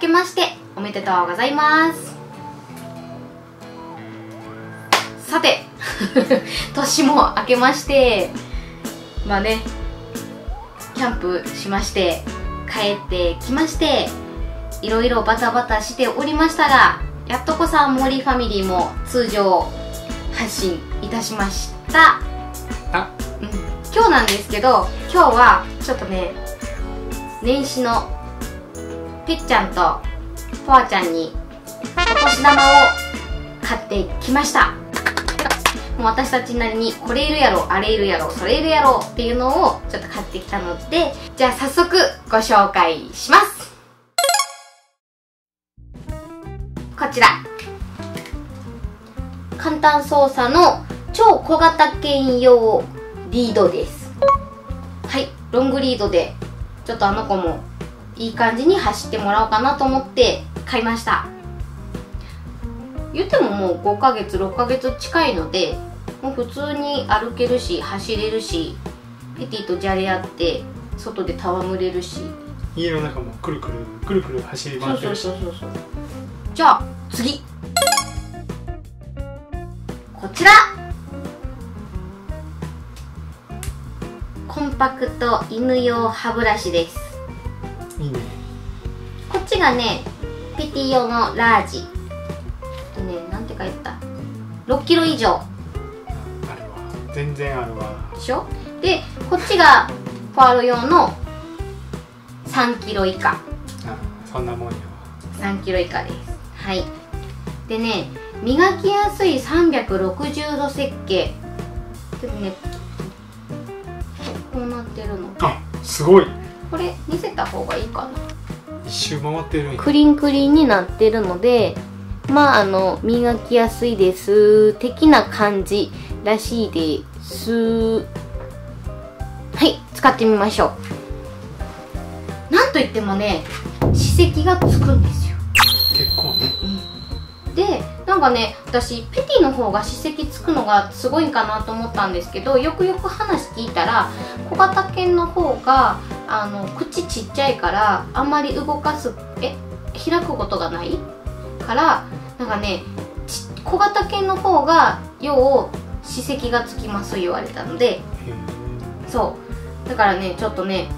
けましておめでとうございます。さて 年も明けましてまあねキャンプしまして帰ってきましていろいろバタバタしておりましたがやっとこさ森ファミリーも通常発信いたしました。あ、うん、今日なんですけど今日はちょっとね年始のぺっちゃんとぽわちゃんにお年玉を買ってきました。もう私たちなりにこれいるやろあれいるやろそれいるやろっていうのをちょっと買ってきたのでじゃあ早速ご紹介します。こちら。簡単操作の超小型犬用リードです。はいロングリードでちょっとあの子もいい感じに走ってもらおうかなと思って買いました。言ってももう5ヶ月6ヶ月近いのでもう普通に歩けるし走れるしペティとじゃれ合って外で戯れるし。家の中もくるくるくるくる走りそうそう回ってるし。そうそうそう。じゃあ次。こちら。コンパクト犬用歯ブラシですこっちがねペティ用のラージ。でねなんて書いてた？6キロ以上。あるわ。全然あるわ。でしょ？でこっちがパーロ用の3キロ以下。あそんなもんやわ。3キロ以下です。はい。でね磨きやすい360度設計。でもねこうなってるの。あすごい。これ見せた方がいいかな一周回ってるクリンクリンになってるのでまああの磨きやすいです的な感じらしいです。はい使ってみましょう。なんといってもね歯石がつくんですよ。結構ね。でなんかね私ペティの方が歯石つくのがすごいんかなと思ったんですけどよくよく話聞いたら小型犬の方があの口ちっちゃいからあんまり動かすえ開くことがないからなんかねち小型犬の方がよう歯石がつきます言われたので。へそう。だからねちょっとね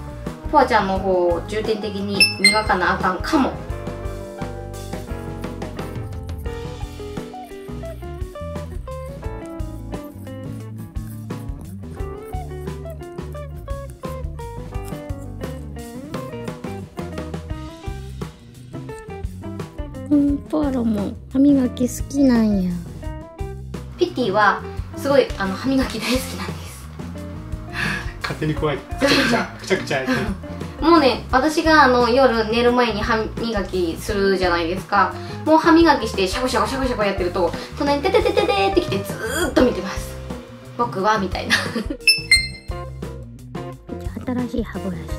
ポアちゃんの方を重点的に磨かなあかんかもき好きなんや。ピッティはすごいあの歯磨き大好きなんです。勝手に怖い。くちゃくちゃくちゃくちゃもうね私があの夜寝る前に歯磨きするじゃないですか。もう歯磨きしてシャコシャコシャコシャコやってると隣にテテテテテってきてずーっと見てます。僕はみたいな。新しい歯ブラシです。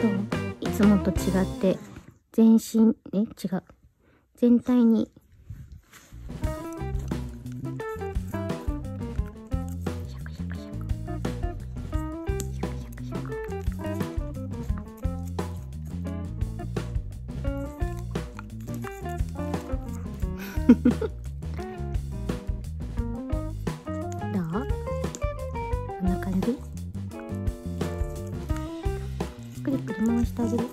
どう？いつもと違って全身え違う。全体に。どう？こんな感じ？くりくり回してあげる。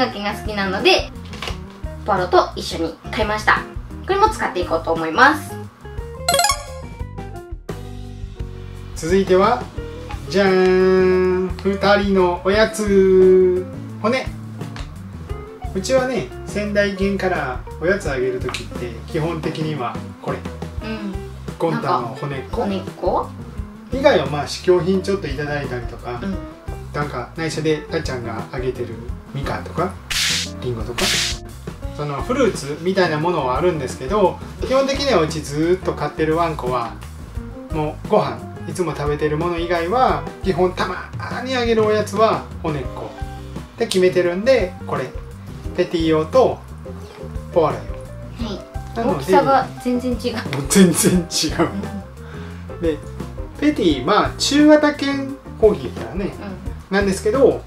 磨きが好きなのでポアロと一緒に買いました。これも使っていこうと思います。続いてはじゃーん。2人のおやつ。骨。うちはね仙台犬からおやつあげる時って基本的にはこれ。うん。ゴンタの骨。っこ子猫？以外はまあ試供品ちょっといただいたりとか、うんなんか内緒でたっちゃんがあげてるみかんとかりんごとかそのフルーツみたいなものはあるんですけど基本的にはうちずーっと買ってるワンコはもうご飯。いつも食べてるもの以外は基本たまにあげるおやつは骨っこ。で決めてるんでこれ。ペティ用とポアラ用はいなので大きさが全然違う、全然違うでペティまあ中型犬コーヒーだからねなんですけど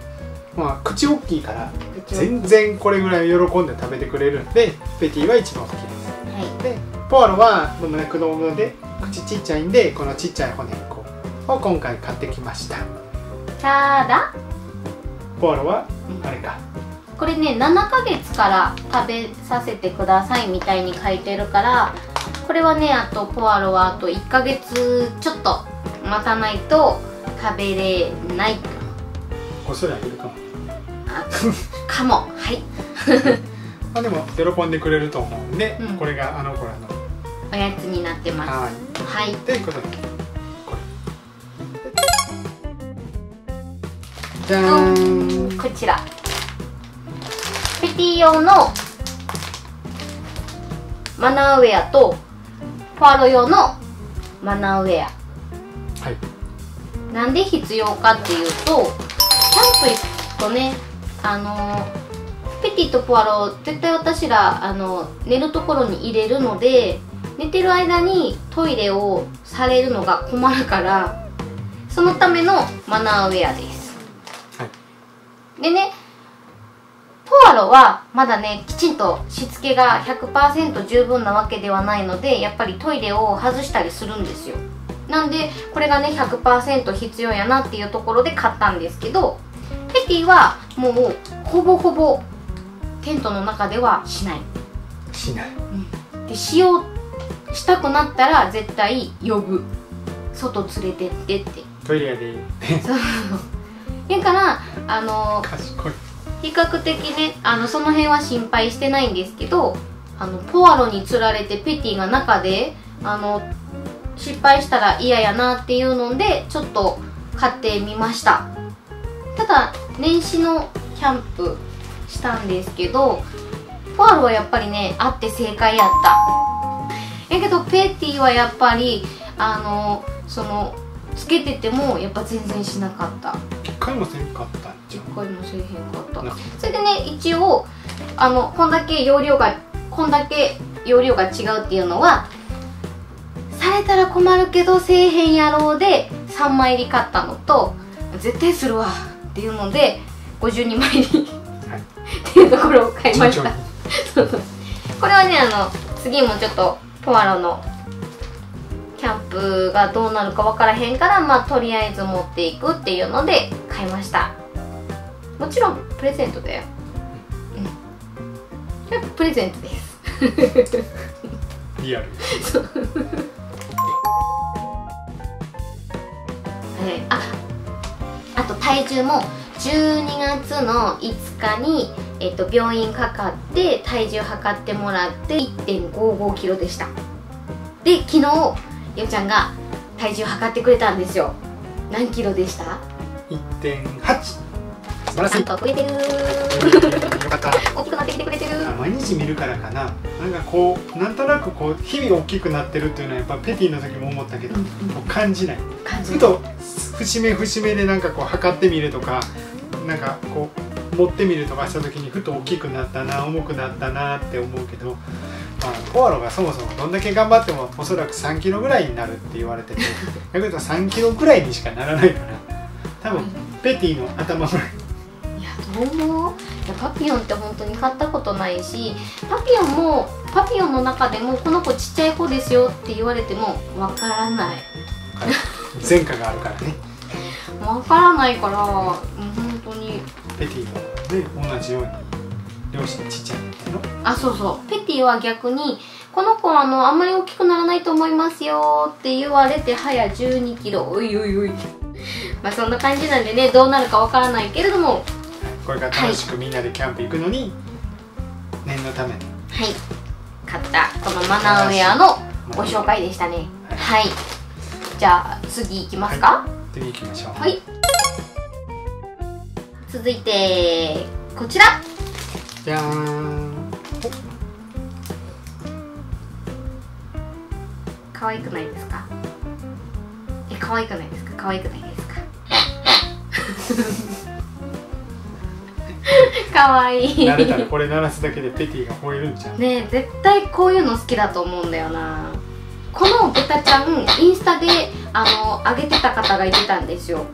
まあ口大きいから全然これぐらい喜んで食べてくれるんでペティは一番大きいです。うんはい。でポアロはどのね果物で口ちっちゃいんでこのちっちゃい骨子を今回買ってきました。ただポアロはあれか。これね7ヶ月から食べさせてくださいみたいに書いてるからこれはねあとポアロはあと1ヶ月ちょっと待たないと食べれないこすらいるかも。あかも。はい。ま あでも喜んでくれると思うんで、うん。これがあの子らの。おやつになってます。はい。はい。ということでこれ。じゃーん。こちら。ペティ用のマナーウェアとポアロ用のマナーウェア。はい。なんで必要かっていうとキャンプ行くとねあのーペティとポアロ絶対私らあの寝るところに入れるので寝てる間にトイレをされるのが困るからそのためのマナーウェアです。はい。でねポアロはまだねきちんとしつけが100%十分なわけではないのでやっぱりトイレを外したりするんですよ。なんでこれがね100%必要やなっていうところで買ったんですけどペティはもうほぼほぼテントの中ではしない。しない。でしようしたくなったら絶対呼ぶ。外連れてってって。トイレやで。そう。だからあの賢い。比較的ねあのその辺は心配してないんですけどあのポアロに釣られてペティが中であの失敗したら嫌やなっていうのでちょっと買ってみましたただ年始のキャンプしたんですけどポアロはやっぱりねあって正解やった。やけどペティはやっぱりあのそのつけててもやっぱ全然しなかった。一回もせんかったんじ一ゃん回もせえへんかった。なそれでね一応あのこんだけ容量がこんだけ容量が違うっていうのはされたら困るけどせえへんやろうで3枚入り買ったのと絶対するわっていうので52枚入りはい。っていうところを買いました。これはねあの次もちょっとポアロのキャンプがどうなるか分からへんからまあとりあえず持っていくっていうので買いました。もちろんプレゼントだよ。うん。プレゼントです。リアル。はい ああと体重も12月の5日に、えっと、病院かかって体重測ってもらって1 5 5キロでした。で昨日よちゃんが体重測ってくれたんですよ。何キロでした？1.8素晴らしちゃんいと増えてる。よかった。大きくなってきてくれてる。あ毎日見るからかな。なんかこうなんとなくこう日々大きくなってるっていうのはやっぱペティの時も思ったけど、うんうん。感じない。感じふと節目節目でなんかこう測ってみるとかなんかこう持ってみるとかした時にふと大きくなったな重くなったなって思うけど、まあ、ポアロがそもそもどんだけ頑張ってもおそらく3キロぐらいになるって言われてて 逆に言うと3キロぐらいにしかならないから多分ペティの頭ぐらい。いやどう思ういやパピヨンって本当に買ったことないしパピヨンもパピヨンの中でもこの子ちっちゃい子ですよって言われてもわからない。前科があるからねわからないからうん本当に。ペティもね同じように両親ちっちゃいんだけどあそうそう。ペティは逆にこの子はあのあんまり大きくならないと思いますよって言われて早1 2キロ。おいおいおい。まあそんな感じなんでねどうなるかわからないけれども。これから楽しくみんなでキャンプ行くのに、念のため。にはい。買ったこのマナーウェアのご紹介でしたね。はい。じゃあ次いきますか？次行きましょう。はい、続いてこちら。じゃーん。可愛くないですか？え可愛くないですか？可愛くないですか？かわい。い慣れたらこれ鳴らすだけでペティが吠えるんじゃんねえ絶対こういうの好きだと思うんだよなこの豚ちゃんインスタであの上げてた方がいてたんですよ。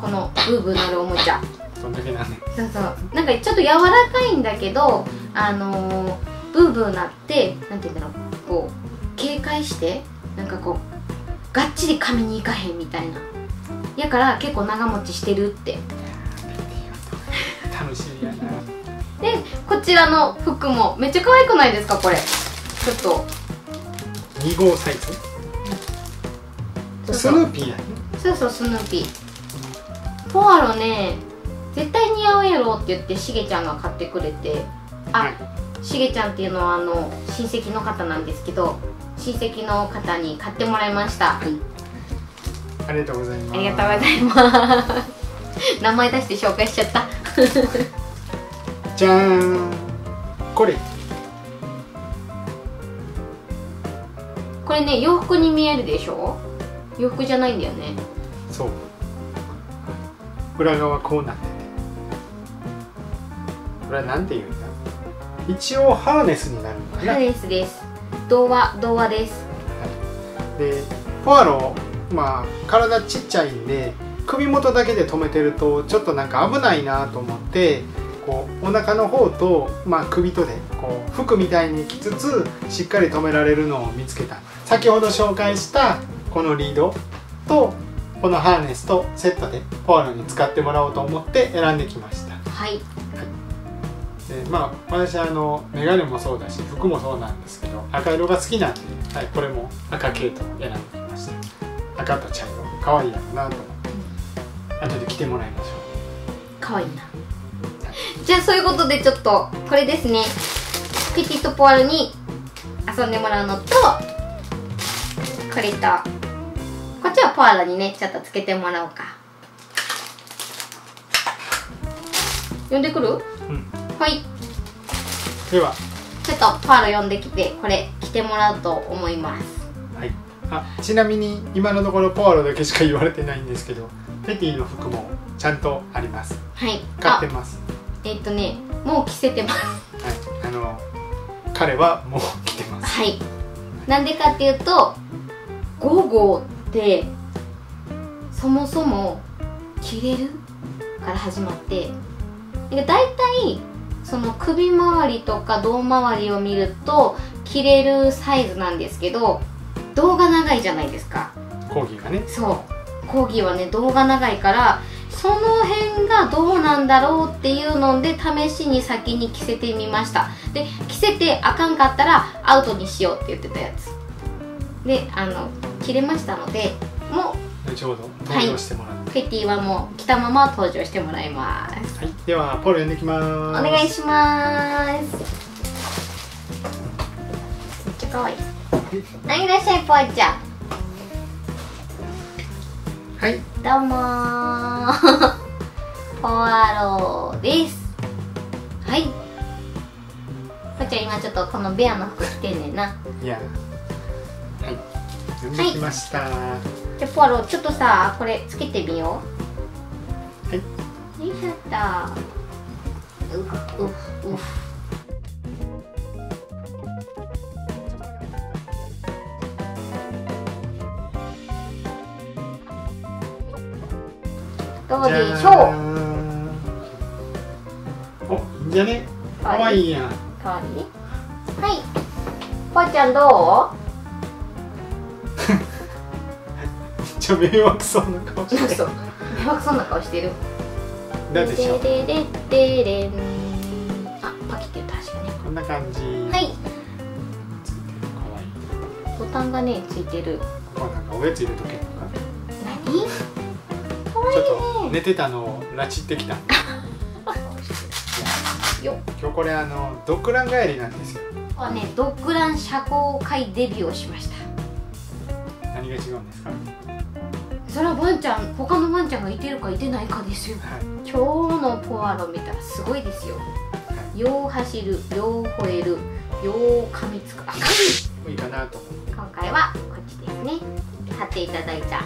このブーブーなるおもちゃそんだけなんね。そうそう。なんかちょっと柔らかいんだけどあのーブーブーなってなんて言うんだろう。こう警戒してなんかこうがっちり噛みに行かへんみたいな。やから結構長持ちしてるって。楽しみやな。でこちらの服もめっちゃ可愛くないですかこれ。ちょっと2号サイズ？そうそう。スヌーピーやね。そうそうスヌーピー。ポアロね絶対似合うやろって言ってしげちゃんが買ってくれてあ、はい。しげちゃんっていうのはあの親戚の方なんですけど親戚の方に買ってもらいました、ありがとうございます。ありがとうございます。名前出して紹介しちゃった。じゃーん。これこれね洋服に見えるでしょ？洋服じゃないんだよね。そう。裏側こうなってて。これはなんていうんだ？一応ハーネスになるのかな。ハーネスです。童話童話です。でポアロまあ体ちっちゃいんで首元だけで止めてるとちょっとなんか危ないなと思ってこうお腹の方と、まあ、首とでこう服みたいに着つつしっかり止められるのを見つけた先ほど紹介したこのリードとこのハーネスとセットでポアロに使ってもらおうと思って選んできました。はい。でまあ私あのメガネもそうだし服もそうなんですけど赤色が好きなんで、はい、これも赤系統を選んできました。赤と茶色。可愛いやろなと思って。後で着てもらいましょ可愛いな。じゃあそういうことでちょっとこれですね。ペティとポワルに遊んでもらうのとこれとこっちはポワロにねちょっとつけてもらおうか。呼んでくる？う、うん、はい。では、ちょっとポワロ呼んできてこれ着てもらうと思います。はい、あちなみに今のところポアロだけしか言われてないんですけどペティの服もちゃんとあります。はい。あ買ってます。えっとねもう着せてます。はい。あの彼はもう着てます。はい。なんでかっていうとゴーゴーってそもそも着れるから始まってで大体その首周りとか胴周りを見ると着れるサイズなんですけど胴が長いじゃないですか。コーギーがね。そう。コーギーはね胴が長いからその辺がどうなんだろうっていうので試しに先に着せてみました。で着せてあかんかったらアウトにしようって言ってたやつであの着れましたのでも後ほど登場してもらって、うペティはもう着たまま登場してもらいます。はい、ではポール呼んできます。お願いします。めっちゃ可愛い。はいいらっしゃいぽいちゃん。はい。どうもー。ポアローです。はい。ぽいちゃん今ちょっとこのベアの服着てんねんな。いやはい。できました、じゃあポアロちょっとさこれつけてみよはい、うよいしょっと。うふうふうふどうでしょう？おいいん。じゃね。かわいいやん。かわいいはい。ぽーちゃんどめ迷惑そうな顔うしてそう迷惑そうな顔してる。なんでしょう？ででででれん。あパキって言った確かね。こんな感じ。はい。ボタンがねついてる。こうなんかおやつ入れとけ。とか何？かわちょっいいね。と寝てたのを拉致ってきた。よ。今日これあのドッグラン帰りなんですよ。はねドッグラン社交会デビューをしました。何が違うんですか？ワンちゃん他のワンちゃんがいてるかいてないかですよ。はい。今日のポアロ見たらすごいですよ。よう走るよう吠えるよう噛みつく。あいいかなと今回はこっちですね。買っていただいた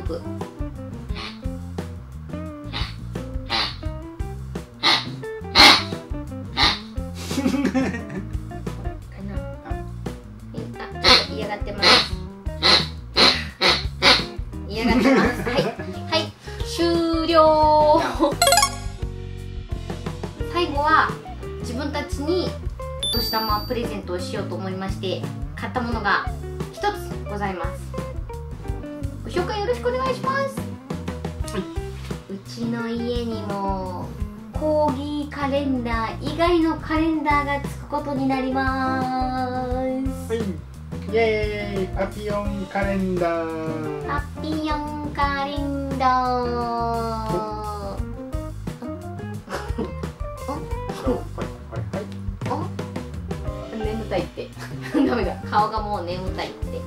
ブブ嫌がってます。嫌がってます。はい。はい。終了。最後は自分たちにお年玉プレゼントをしようと思いまして買ったものがダーがつくことになります。はい。イエーイ。パピヨンカレンダー。パピヨンカレンダー。眠たいって。ダメだ。顔がもう眠たいって。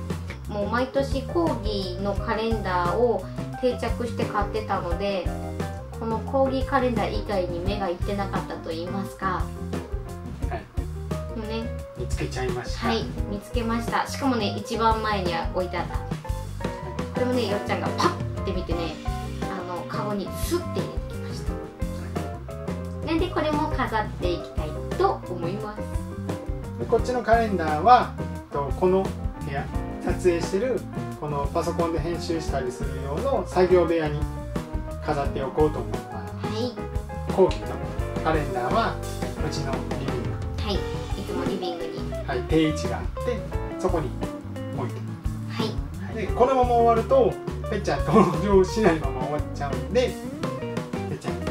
もう毎年コーギーのカレンダーを定着して買ってたのでこのコーギーカレンダー以外に目がいってなかったと言いますかつけちゃいました。はい見つけました。しかもね一番前に置いてあった。これもねよっちゃんがパッて見てねあのカゴにスッて入れてきました。なんでこれも飾っていきたいと思います。でこっちのカレンダーはとこの部屋撮影してるこのパソコンで編集したりする用の作業部屋に飾っておこうと思いますはい。後期のカレンダーはうちのビングに。グ、はい、定位置があってそこに置いて。はい。でこのまま終わるとぺっちゃん登場しないまま終わっちゃうんでぺっちゃんに、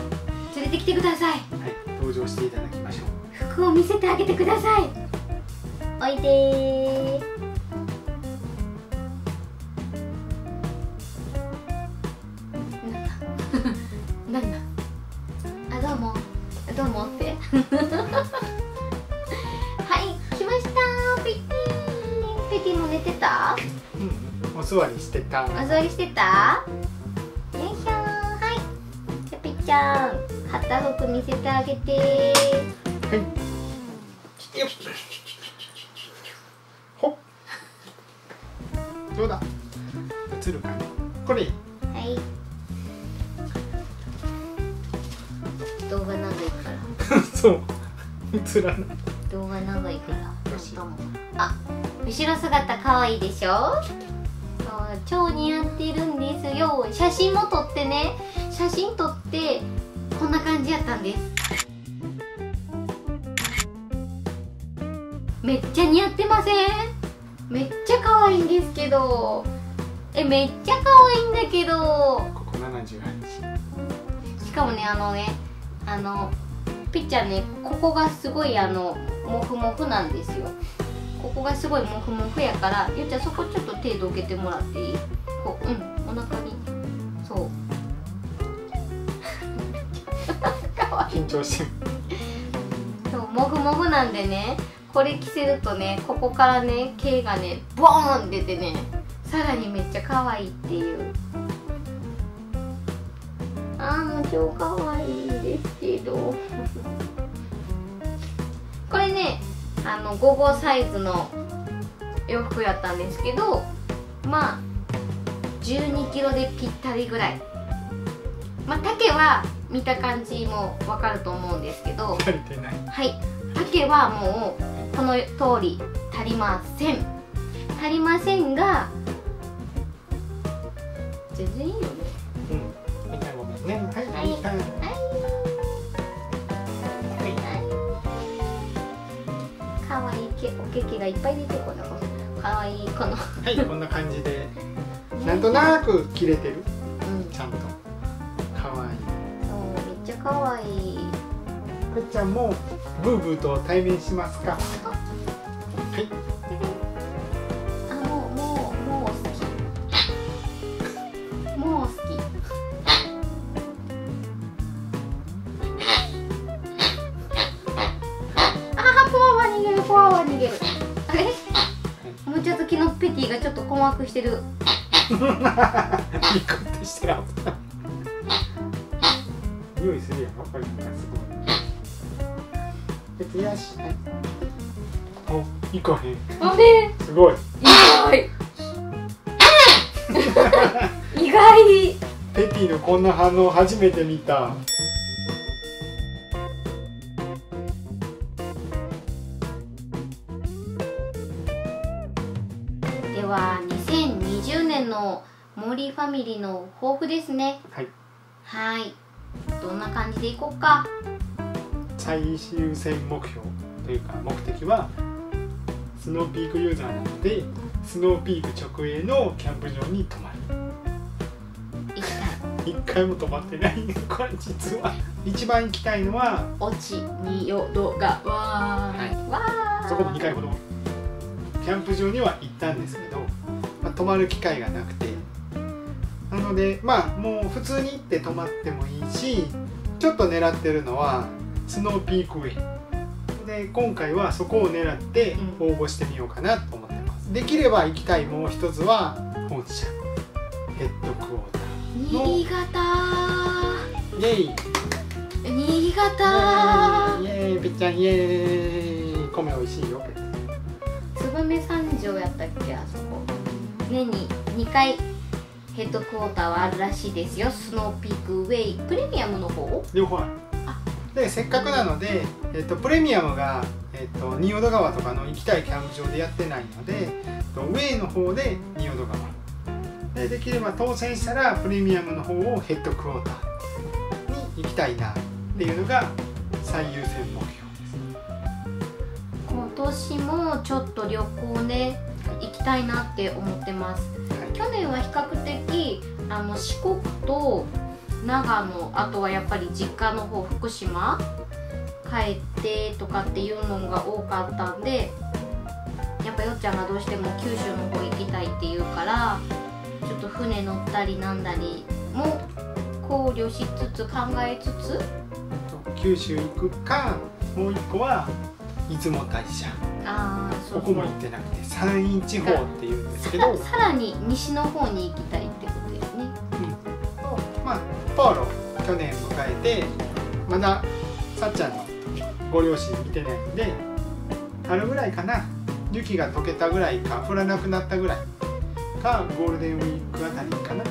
連れてきてください。はい、登場していただきましょう。服を見せてあげてください。おいで座りしてた。お座りしてた？よいしょー。はい。じゃあぺっちゃん買った服見せてあげて。はい。よっほっ。どうだ？映るかね。これはい。動画長いから。そう。映らない。動画長いから。あ後ろ姿可愛いでしょ？超似合ってるんですよ。写真も撮ってね。写真撮ってこんな感じやったんです。めっちゃ似合ってません？めっちゃ可愛いんですけど。えめっちゃ可愛いんだけど。ここ78しかもねあのねあのピッチャーねここがすごいあのモフモフなんですよここがすごいモフモフやからゆうちゃんそこちょっと手どけてもらっていい？こううんお腹に。そう。緊張してる。そうモフモフなんでねこれ着せるとねここからね毛がねボーン出てねさらにめっちゃ可愛いっていう。あーもう超可愛いんですけど。これねあの午後サイズの洋服やったんですけどまあ1 2キロでぴったりぐらい。まあ丈は見た感じもわかると思うんですけどはい。丈はもうこの通り足りません。足りませんが全然いいよね。うん。みんなごめんね。はいはい。はいはいかわいいけおけけがいっぱい出てこなかわいいこの、はいこんな感じで。なんとなく切れてる？うん。ちゃんと。かわい。いそうめっちゃかわい。いぺっちゃんもブーブーと対面しますか？おいかへんあれすごい。意外。意外。ペティのこんな反応初めて見た。では2020年のモーリーファミリーの抱負ですね。はい。はい。どんな感じでいこうか？最優先目標というか目的はスノーピークユーザーなのでスノーピーク直営のキャンプ場に泊まる。行きたい一回も泊まってない。これ実は。一番行きたいのは落ちによどが。わそこも2回ほど。キャンプ場には行ったんですけど、まあ、泊まる機会がなくて。なのでまあもう普通に行って泊まってもいいしちょっと狙ってるのはスノーピークウェイで今回はそこを狙って応募してみようかなと思ってます。できれば行きたいもう一つは本社。ヘッドクォータ新潟。ーイエイ。新潟。イエーイぺっちゃんイエーイ。米美味しいよ。ぺっちゃん燕三条やったっけあそこ。年に2回ヘッドクォーターはあるらしいですよ。スノーピークウェイプレミアムの方。両方あるでせっかくなので、えっと、プレミアムが、えっと、仁淀川とかの行きたいキャンプ場でやってないので、えっと、ウェイの方で仁淀川。でできれば当選したらプレミアムの方をヘッドクォーターに行きたいなっていうのが最優先目標です。今年もちょっと旅行ね行きたいなって思ってます。はい。去年は比較的あの四国と長野あとはやっぱり実家の方福島帰ってとかっていうのが多かったんでやっぱよっちゃんがどうしても九州の方行きたいっていうからちょっと船乗ったりなんだりも考慮しつつ考えつつ九州行くかもう一個は出雲大社。ああそうここも行ってなくて山陰地方っていうんですけど。さらに西の方に行きたいってこと？まあポーロ去年迎えてまださっちゃんのご両親見てないんで春ぐらいかな雪が溶けたぐらいか降らなくなったぐらいかゴールデンウィークあたりかなに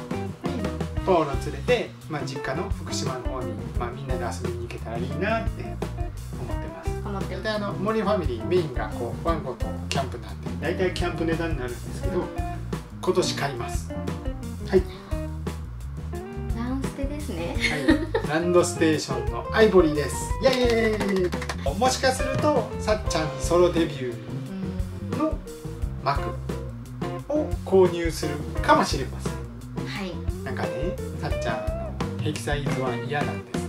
ポーロ連れて、まあ、実家の福島の方に、まあ、みんなで遊びに行けたらいいなって思ってます。大体あの森ファミリーメインがこうワンコとキャンプなんで大体キャンプ値段になるんですけど今年買います。はいランドステーションのアイボリーです。イエーイもしかするとさっちゃんソロデビュうんーの幕を購入するかもしれません。はいなんかね、さっちゃんあのヘキサイズは嫌なんですね。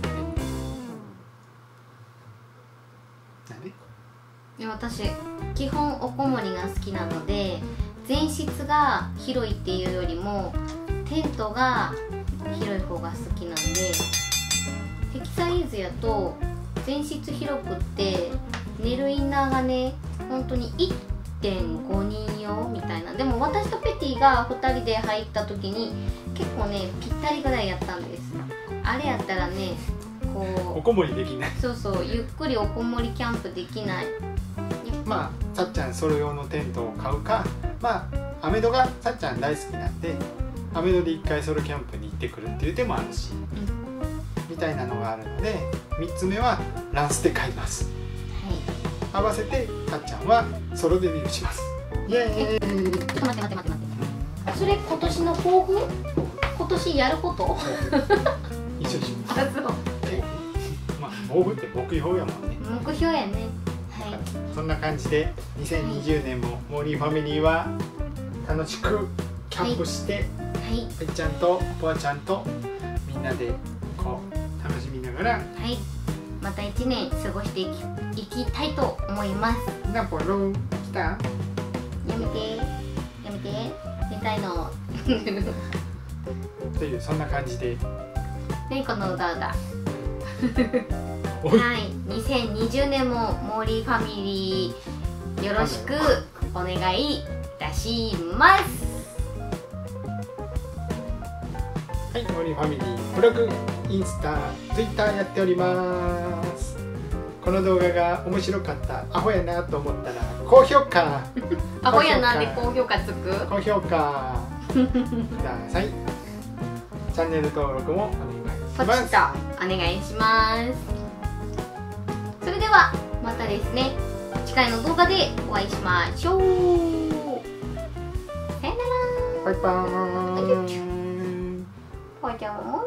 なんで？で私基本おこもりが好きなので前室が広いっていうよりもテントが広い方が好きなんでヘキサイズやと前室広くって寝るインナーがね本当に1.5人用みたいな。でも私とペティが2人で入った時に結構ねぴったりぐらいやったんです。あれやったらねこうおこもりできない。そうそうゆっくりおこもりキャンプできない。まあさっちゃんソロ用のテントを買うか、まあアメドがさっちゃん大好きなんでアメドで一回ソロキャンプに行ってくるっていう手もあるし。みたいなのがあるので3つ目はランスで買います。は合わせてたっちゃんはソロデビューします。イエーイ。いちょっと待って待って待って待って。それ今年の抱負？今年やること？一緒にします。まあ抱負って目標やもんね。目標やね。はい。そんな感じで2020年もモーリーファミリーは楽しくキャンプして、はい。ぺっちゃんとぽあちゃんとみんなで楽しみながら。はい。また1年過ごしていきいきたいと思います。ナポロ。ン来た？やめて。やめて。寝たいの。というそんな感じで。何この歌がおい。はい。2020年もモーリーファミリーよろしくお願いいたします。はい、モリファミリーブログ、インスタ、ツイッターやっております。この動画が面白かった、アホやなと思ったら高評価、アホやなんで高評価つく？高評価。ください。チャンネル登録もお願いします。お願いします。それではまたですね。次回の動画でお会いしましょう。さよなら。バイバーイ。ほじゃもも